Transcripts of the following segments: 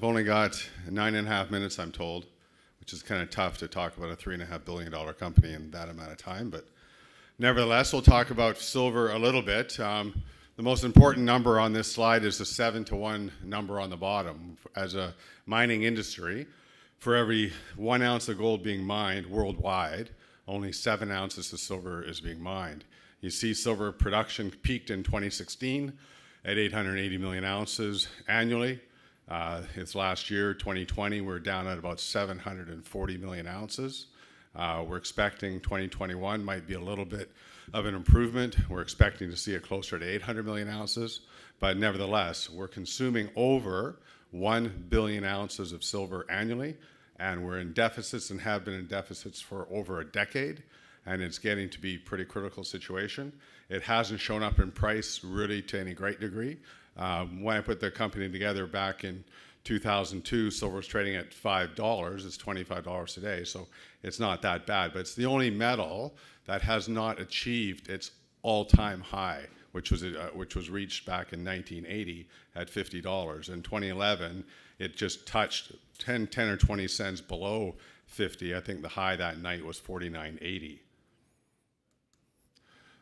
I've only got nine and a half minutes, I'm told, which is kind of tough to talk about a three and a half billion dollar company in that amount of time. But nevertheless, we'll talk about silver a little bit. Um, the most important number on this slide is the seven to one number on the bottom. As a mining industry, for every one ounce of gold being mined worldwide, only seven ounces of silver is being mined. You see silver production peaked in 2016 at 880 million ounces annually. Uh, it's last year, 2020, we're down at about 740 million ounces. Uh, we're expecting 2021 might be a little bit of an improvement. We're expecting to see it closer to 800 million ounces, but nevertheless, we're consuming over 1 billion ounces of silver annually, and we're in deficits and have been in deficits for over a decade, and it's getting to be a pretty critical situation. It hasn't shown up in price really to any great degree. Um, when I put the company together back in 2002, silver was trading at $5. It's $25 today, so it's not that bad. But it's the only metal that has not achieved its all-time high, which was, uh, which was reached back in 1980 at $50. In 2011, it just touched 10, 10 or 20 cents below 50. I think the high that night was 49.80.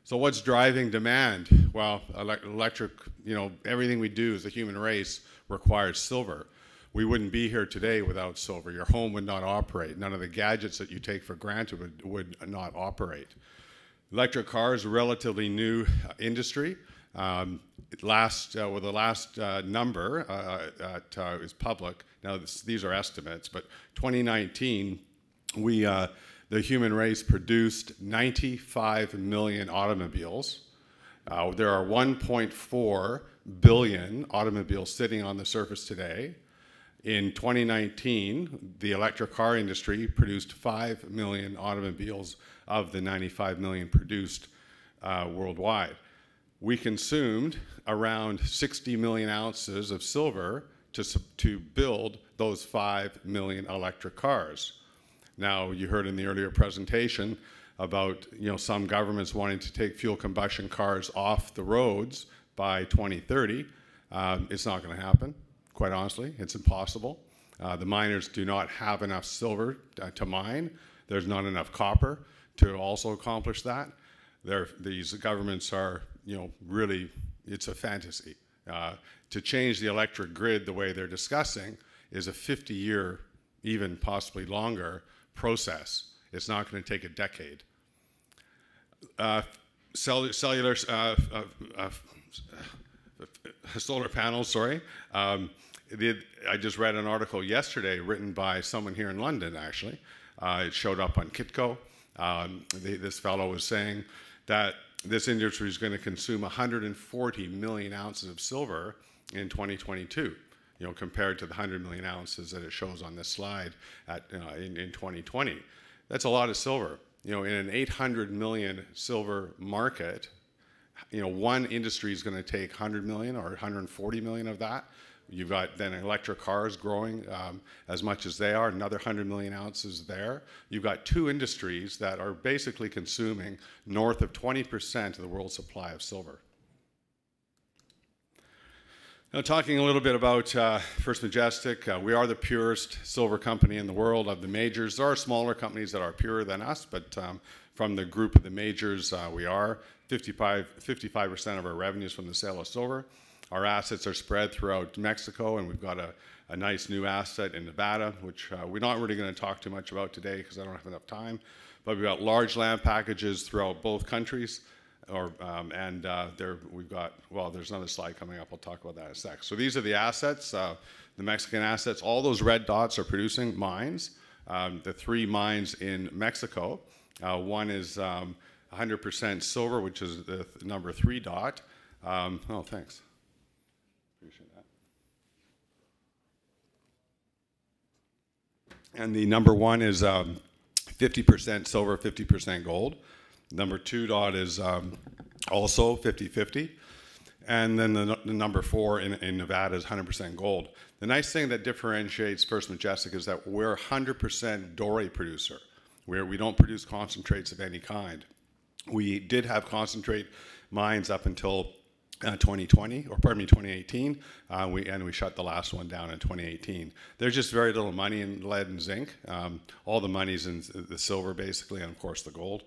So what's driving demand? Well, electric, you know, everything we do as a human race requires silver. We wouldn't be here today without silver. Your home would not operate. None of the gadgets that you take for granted would, would not operate. Electric cars, a relatively new industry. Um, last, uh, well, the last uh, number uh, at, uh, is public. Now, this, these are estimates, but 2019, we uh, the human race produced 95 million automobiles. Uh, there are 1.4 billion automobiles sitting on the surface today. In 2019, the electric car industry produced 5 million automobiles of the 95 million produced uh, worldwide. We consumed around 60 million ounces of silver to, to build those 5 million electric cars. Now, you heard in the earlier presentation about you know some governments wanting to take fuel combustion cars off the roads by 2030. Um, it's not going to happen. Quite honestly, it's impossible. Uh, the miners do not have enough silver uh, to mine. There's not enough copper to also accomplish that. They're, these governments are, you know, really, it's a fantasy. Uh, to change the electric grid the way they're discussing is a 50 year, even possibly longer, process. It's not going to take a decade. Uh, cellular uh, uh, uh, solar panels, sorry. Um, I just read an article yesterday written by someone here in London, actually. Uh, it showed up on Kitco. Um, the, this fellow was saying that this industry is going to consume 140 million ounces of silver in 2022 you know, compared to the 100 million ounces that it shows on this slide at, uh, in, in 2020. That's a lot of silver. You know, in an 800 million silver market, you know, one industry is going to take 100 million or 140 million of that. You've got then electric cars growing um, as much as they are, another 100 million ounces there. You've got two industries that are basically consuming north of 20% of the world's supply of silver. Now, talking a little bit about uh, First Majestic, uh, we are the purest silver company in the world of the majors. There are smaller companies that are purer than us, but um, from the group of the majors, uh, we are. 55, 55% of our revenues from the sale of silver. Our assets are spread throughout Mexico, and we've got a, a nice new asset in Nevada, which uh, we're not really going to talk too much about today because I don't have enough time. But we've got large land packages throughout both countries or, um, and uh, there we've got, well, there's another slide coming up. I'll talk about that in a sec. So these are the assets, uh, the Mexican assets. All those red dots are producing mines. Um, the three mines in Mexico. Uh, one is 100% um, silver, which is the th number three dot. Um, oh, thanks. Appreciate that. And the number one is 50% um, silver, 50% gold. Number two dot is um, also 50-50. And then the, the, number four in, in Nevada is 100% gold. The nice thing that differentiates First Majestic is that we're 100% doré producer, where we don't produce concentrates of any kind. We did have concentrate mines up until uh, 2020, or pardon me, 2018, uh, we, and we shut the last one down in 2018. There's just very little money in lead and zinc. Um, all the money's in the silver, basically, and of course the gold.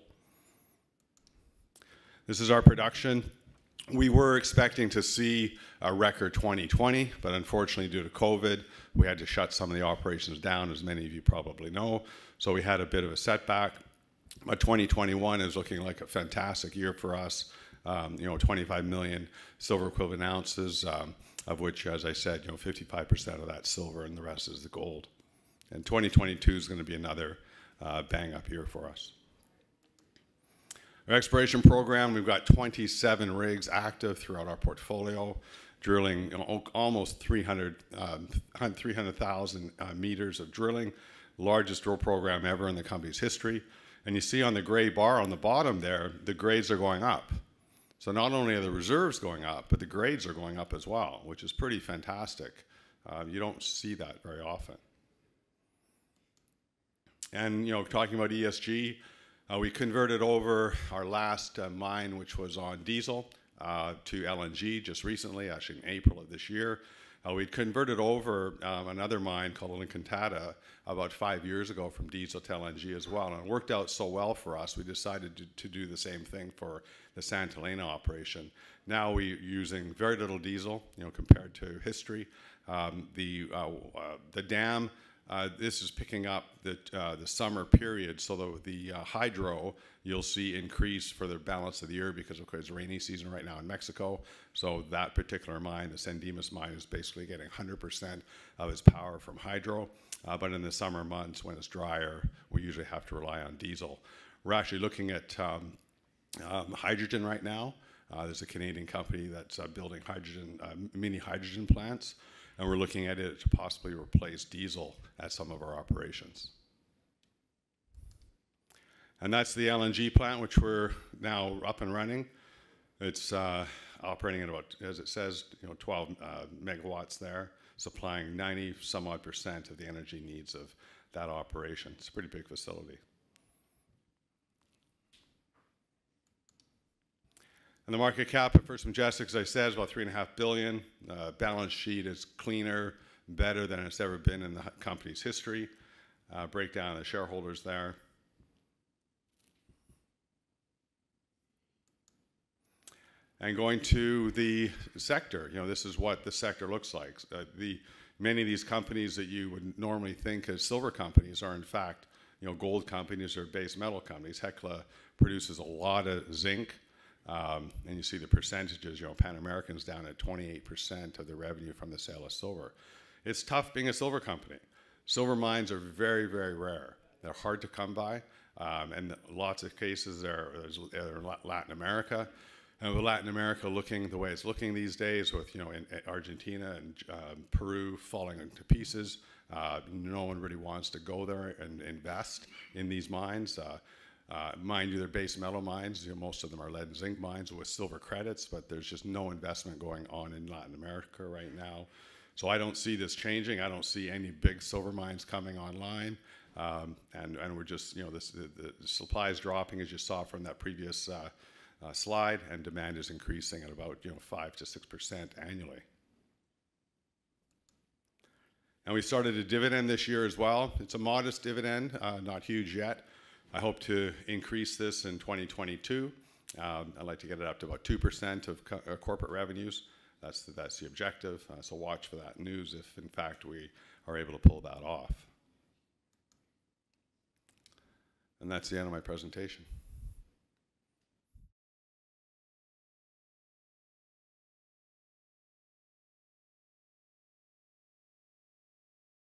This is our production. We were expecting to see a record 2020, but unfortunately, due to COVID, we had to shut some of the operations down, as many of you probably know. So we had a bit of a setback. But 2021 is looking like a fantastic year for us um, you know, 25 million silver equivalent ounces, um, of which, as I said, you know, 55% of that silver and the rest is the gold. And 2022 is going to be another uh, bang up year for us. Our exploration program, we've got 27 rigs active throughout our portfolio, drilling you know, almost 300,000 um, 300, uh, meters of drilling, largest drill program ever in the company's history. And you see on the gray bar on the bottom there, the grades are going up. So not only are the reserves going up, but the grades are going up as well, which is pretty fantastic. Uh, you don't see that very often. And you know, talking about ESG, uh, we converted over our last uh, mine, which was on diesel, uh, to LNG just recently, actually in April of this year. Uh, we'd converted over um, another mine called La about five years ago from diesel to LNG as well. And it worked out so well for us, we decided to, to do the same thing for the Santa Elena operation. Now we're using very little diesel, you know, compared to history. Um, the, uh, uh, the dam uh, this is picking up the, uh, the summer period, so the, the uh, hydro you'll see increase for the balance of the year because of course it's rainy season right now in Mexico. So that particular mine, the San Dimas mine, is basically getting 100% of its power from hydro. Uh, but in the summer months when it's drier, we usually have to rely on diesel. We're actually looking at um, um, hydrogen right now. Uh, there's a Canadian company that's uh, building hydrogen, mini hydrogen plants and we're looking at it to possibly replace diesel at some of our operations. And that's the LNG plant, which we're now up and running. It's uh, operating at about, as it says, you know, 12 uh, megawatts there, supplying 90 some odd percent of the energy needs of that operation. It's a pretty big facility. The market cap at First Majestic, as I said, is about three and a half billion. Uh, balance sheet is cleaner, better than it's ever been in the company's history. Uh, breakdown of the shareholders there. And going to the sector, you know, this is what the sector looks like. Uh, the many of these companies that you would normally think as silver companies are in fact, you know, gold companies or base metal companies. Hecla produces a lot of zinc, um, and you see the percentages, you know, Pan American's down at 28% of the revenue from the sale of silver. It's tough being a silver company. Silver mines are very, very rare. They're hard to come by. Um, and lots of cases they're, they're in Latin America. And with Latin America looking the way it's looking these days, with you know in, in Argentina and um, Peru falling into pieces, uh, no one really wants to go there and invest in these mines. Uh, uh, mind you, they're base metal mines. You know, most of them are lead and zinc mines with silver credits, but there's just no investment going on in Latin America right now. So I don't see this changing. I don't see any big silver mines coming online. Um, and, and we're just, you know, this, the, the, supply is dropping, as you saw from that previous uh, uh, slide, and demand is increasing at about, you know, 5 to 6% annually. And we started a dividend this year as well. It's a modest dividend, uh, not huge yet. I hope to increase this in 2022. Um, I'd like to get it up to about 2% of co uh, corporate revenues. That's the, that's the objective. Uh, so watch for that news if, in fact, we are able to pull that off. And that's the end of my presentation.